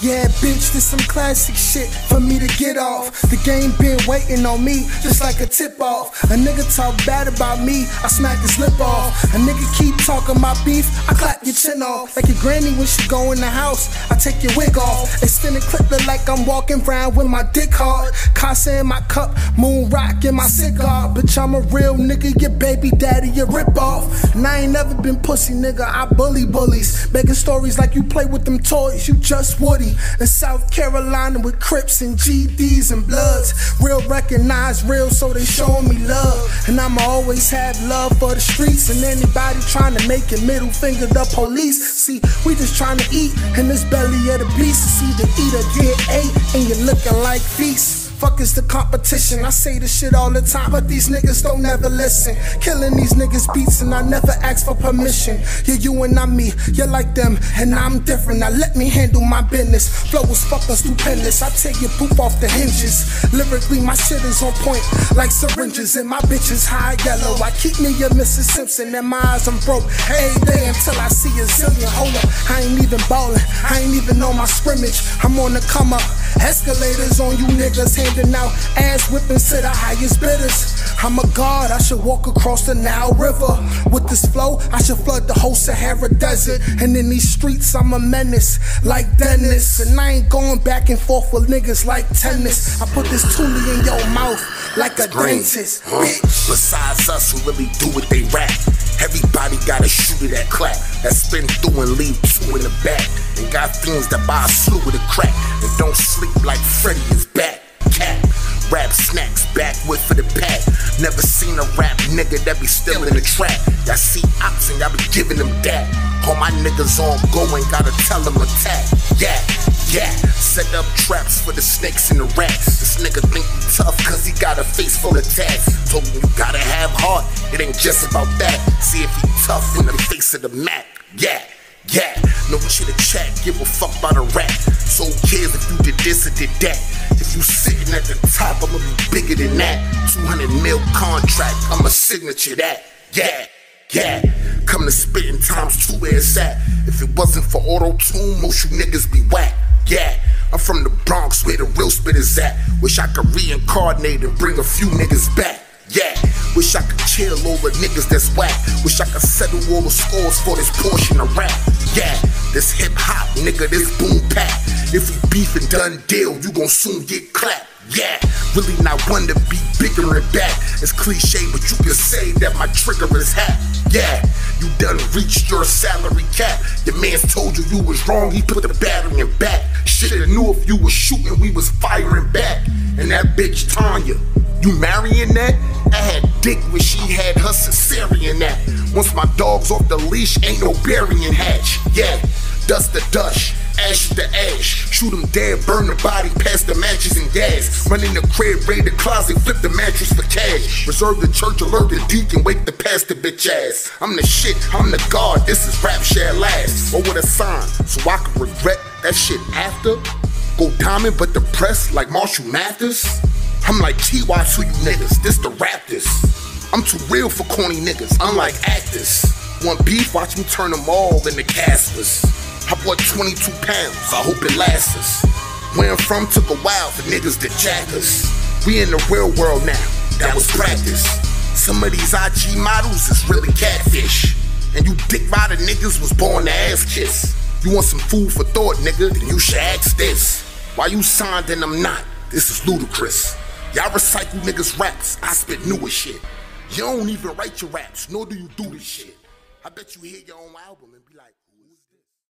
Yeah, bitch, this some classic shit for me to get off. The game been waiting on me, just like a tip off. A nigga talk bad about me, I smack his lip off. A nigga keep talking my beef, I clap your chin off. Like your granny when she go in the house, I take your wig off. Extended clip look like I'm walking around with my dick hard. Casa in my cup, moon rock in my cigar. Bitch, I'm a real nigga, your baby daddy, you rip off. And I ain't never been pussy, nigga, I bully bullies. Making stories like you play with them toys, you just woody. In South Carolina with Crips and GDs and Bloods. Real recognize real, so they showing me love. And I'ma always have love for the streets and anybody trying to make it middle finger the police. See, we just trying to eat in this belly of the beast. See eat eater get ate and you're looking like feast. Fuck is the competition. I say this shit all the time, but these niggas don't never listen. Killing these niggas beats and I never ask for permission. Yeah, you and I'm me, you're like them, and I'm different. Now let me handle my business. Flow is fucking stupendous. I take your poop off the hinges. Lyrically, my shit is on point, like syringes, and my bitch is high yellow. I keep me a Mrs. Simpson, and my eyes I'm broke every day until I see a zillion. Hold up, I ain't even ballin', I ain't even on my scrimmage. I'm on the come up. Escalators on you niggas, handing out ass whippings to the highest bidders. I'm a god, I should walk across the Nile River. With this flow, I should flood the whole Sahara Desert. And in these streets, I'm a menace, like Dennis. And I ain't going back and forth with niggas like tennis. I put this toolie in your mouth like a green. dentist, Huh? bitch. Besides us who really do what they rap. Everybody got a shooter that clap, that spin through and leave two in the back. And got fiends that buy a slew of the crack. And don't sleep like Freddy is back. Cat. Rap snacks, backwood for the pack. Never seen a rap nigga that be still in the trap. Y'all see ops and y'all be giving them that. All my niggas on going, gotta tell them attack. Yeah, yeah. Set up traps for the snakes and the rats. This nigga think he tough cause he got a face full of tats. Told him you gotta have heart, it ain't just about that. See if he tough in the face of the mat. Yeah. Yeah, no shit to chat, give a fuck about a rap. So cares if you did this or did that? If you sitting at the top, I'ma be bigger than that. 200 mil contract, I'ma signature that. Yeah, yeah. Come to spitting times two where it's at. If it wasn't for auto tune, most you niggas be whack. Yeah, I'm from the Bronx where the real spit is at. Wish I could reincarnate and bring a few niggas back. Yeah, wish I could chill over niggas that's whack. Wish I could settle all the scores for this portion of rap. Yeah, this hip hop nigga, this boom bap. If we beef and done deal, you gon' soon get clapped. Yeah, really not one to be bigger and back. It's cliche, but you can say that my trigger is hot. Yeah, you done reached your salary cap. Your man's told you you was wrong, he put the battery in back. Shoulda knew if you was shooting, we was firing back. And that bitch Tanya, you marrying that? I had dick when she had her cesarean that. Once my dog's off the leash, ain't no burying hatch. Yeah, dust to dust, ash to ash. Shoot him dead, burn the body, pass the matches and gas. Run in the crib, raid the closet, flip the mattress for cash. Reserve the church, alert the deacon, wake the pastor bitch ass. I'm the shit, I'm the god, this is rap share last. Oh, or with a sign, so I can regret that shit after. Go diamond but depressed like Marshall Mathers. I'm like T.Y. to you niggas, this the Raptors. I'm too real for corny niggas, unlike actors. Want beef, watch me turn them all into Caspers. I bought 22 pounds, I hope it lasts us. Where I'm from took a while for niggas to jack us. We in the real world now, that was practice. Some of these IG models is really catfish. And you dick rider niggas was born to ass kiss. You want some food for thought, nigga, then you should ask this. Why you signed and I'm not? This is ludicrous. Y'all recycle niggas' raps, I spit newer shit. You don't even write your raps, nor do you do this shit. I bet you hear your own album and be like,